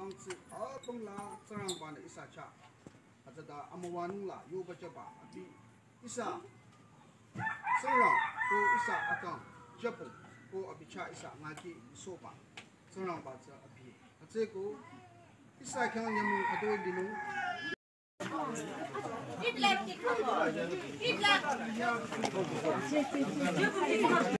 上次阿东啦，这样玩的一下吃，或者到阿莫瓦努啦，又不叫爬阿比，一下，这样过一下阿刚，基本过阿边吃一下马鸡，少吧，这样把这阿边，阿这个一下看你们阿多会点侬。一两，一两，一两，一两，一两，一两。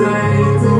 Days